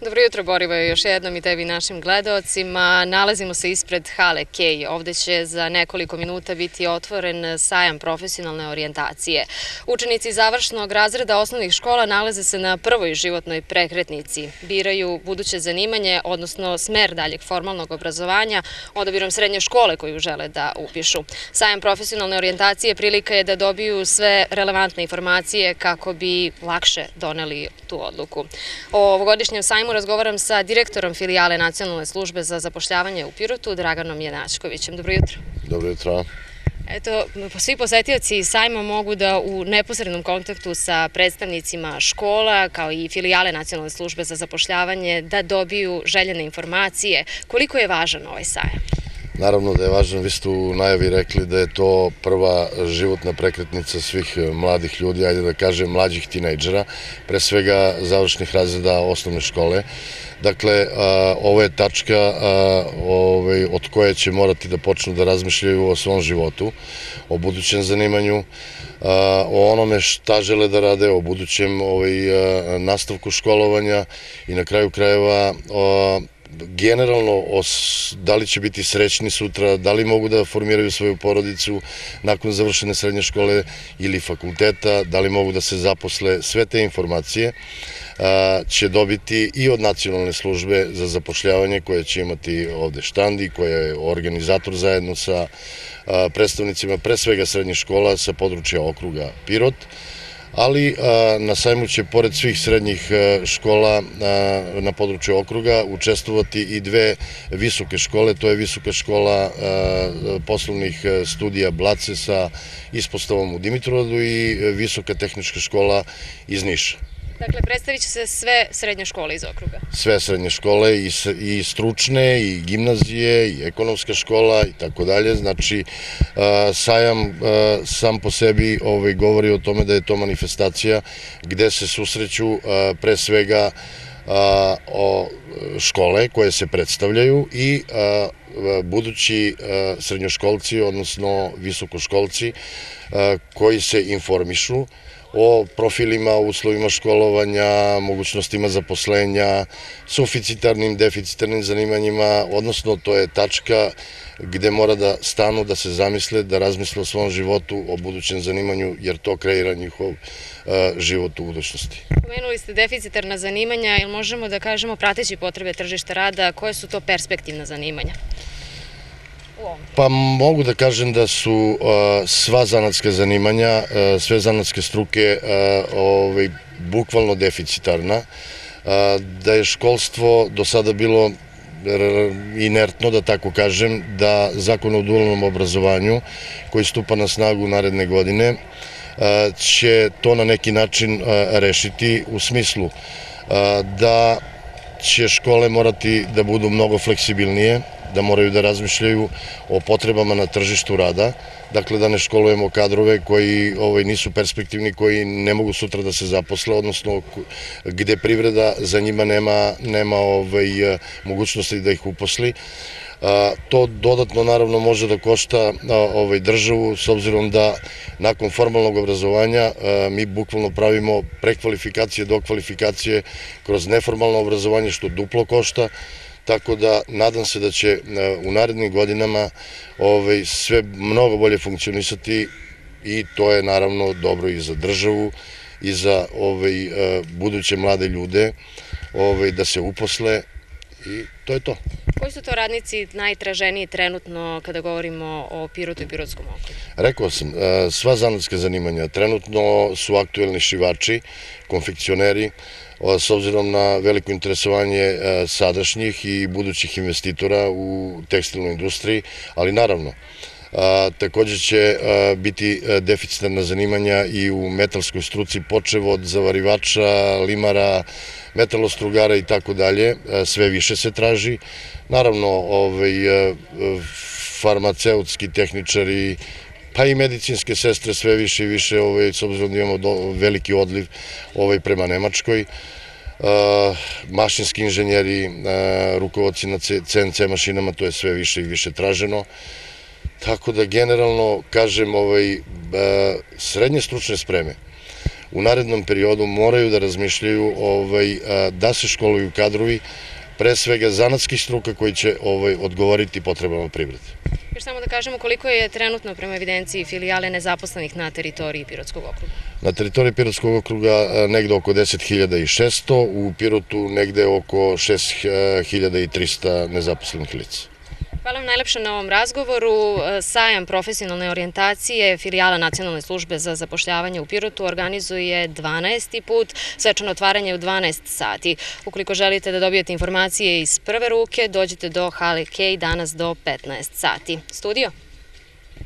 Dobro jutro, Borivoje, još jednom i tebi našim gledalcima. Nalazimo se ispred Hale Kej. Ovde će za nekoliko minuta biti otvoren sajam profesionalne orijentacije. Učenici završnog razreda osnovnih škola nalaze se na prvoj životnoj prekretnici. Biraju buduće zanimanje, odnosno smer daljeg formalnog obrazovanja, odabirom srednje škole koju žele da upišu. Sajam profesionalne orijentacije prilika je da dobiju sve relevantne informacije kako bi lakše doneli tu odluku. O ovogodišnjem sajmu razgovaram sa direktorom filijale Nacionalne službe za zapošljavanje u Pirotu, Draganom Jenačkovićem. Dobro jutro. Dobro jutro. Eto, svi posetioci sajma mogu da u neposrednom kontaktu sa predstavnicima škola, kao i filijale Nacionalne službe za zapošljavanje, da dobiju željene informacije. Koliko je važan ovaj sajam? Naravno da je važno, vi ste u najavi rekli da je to prva životna prekretnica svih mladih ljudi, ajde da kažem mlađih tinejdžera, pre svega završnih razreda osnovne škole. Dakle, ovo je tačka ovaj, od koje će morati da počnu da razmišljaju o svom životu, o budućem zanimanju, o onome šta žele da rade, o budućem ovaj, nastavku školovanja i na kraju krajeva generalno da li će biti srećni sutra, da li mogu da formiraju svoju porodicu nakon završene srednje škole ili fakulteta, da li mogu da se zaposle, sve te informacije će dobiti i od nacionalne službe za zapošljavanje koje će imati ovde štandi, koja je organizator zajedno sa predstavnicima pre svega srednjih škola sa područja okruga Pirot, ali na sajmu će pored svih srednjih škola na području okruga učestvovati i dve visoke škole, to je visoka škola poslovnih studija Blace sa ispostavom u Dimitrovadu i visoka tehnička škola iz Niša. Dakle, predstavit će se sve srednje škole iz okruga. Sve srednje škole i, stručne, i gimnazije, i ekonomska škola i tako dalje. Znači, sajam sam po sebi ovaj, govori o tome da je to manifestacija gde se susreću pre svega o škole koje se predstavljaju i budući srednjoškolci, odnosno visokoškolci koji se informišu o profilima, uslovima školovanja, mogućnostima zaposlenja, suficitarnim, deficitarnim zanimanjima, odnosno to je tačka gde mora da stanu, da se zamisle, da razmisle o svom životu, o budućem zanimanju, jer to kreira njihov e, život u budućnosti. Pomenuli ste deficitarna zanimanja, ili možemo da kažemo prateći potrebe tržišta rada, koje su to perspektivna zanimanja? Pa mogu da kažem da su sva zanatska zanimanja, sve zanatske struke ovaj, bukvalno deficitarna, da je školstvo do sada bilo inertno, da tako kažem, da zakon o dualnom obrazovanju koji stupa na snagu naredne godine će to na neki način rešiti u smislu da će škole morati da budu mnogo fleksibilnije, da moraju da razmišljaju o potrebama na tržištu rada, dakle da ne školujemo kadrove koji ovaj, nisu perspektivni, koji ne mogu sutra da se zaposle, odnosno gde privreda za njima nema, nema ovaj, mogućnosti da ih uposli. To dodatno naravno može da košta ovaj, državu s obzirom da nakon formalnog obrazovanja mi bukvalno pravimo prekvalifikacije, dokvalifikacije kroz neformalno obrazovanje što duplo košta tako da nadam se da će e, u narednim godinama ovaj, sve mnogo bolje funkcionisati i to je naravno dobro i za državu i za ovaj, e, buduće mlade ljude ovaj, da se uposle i to je to. Koji su to radnici najtraženiji trenutno kada govorimo o Pirotu i Pirotskom okru? Rekao sam, e, sva zanatska zanimanja trenutno su aktuelni šivači, konfekcioneri, s obzirom na veliko interesovanje e, sadašnjih i budućih investitora u tekstilnoj industriji, ali naravno, takođe će biti deficitarna zanimanja i u metalskoj struci, počevo od zavarivača, limara, metalostrugara i tako dalje, sve više se traži. Naravno, ovaj, farmaceutski tehničari, pa i medicinske sestre sve više i više, ovaj, s obzirom da imamo veliki odliv ovaj, prema Nemačkoj, mašinski inženjeri, rukovodci na CNC mašinama, to je sve više i više traženo. Tako da generalno, kažem, ovaj, uh, srednje stručne spreme u narednom periodu moraju da razmišljaju ovaj, da se školuju kadrovi, pre svega zanatskih struka koji će ovaj, odgovoriti potrebama privrede. Još samo da kažemo koliko je trenutno prema evidenciji filijale nezaposlenih na teritoriji Pirotskog okruga? Na teritoriji Pirotskog okruga negde oko 10.600, u Pirotu negde oko 6.300 nezaposlenih lica. Hvala vam najlepše na ovom razgovoru. Sajam profesionalne orijentacije filijala Nacionalne službe za zapošljavanje u Pirotu organizuje 12. put, svečano otvaranje u 12 sati. Ukoliko želite da dobijete informacije iz prve ruke, dođite do Hale Kej danas do 15 sati. Studio?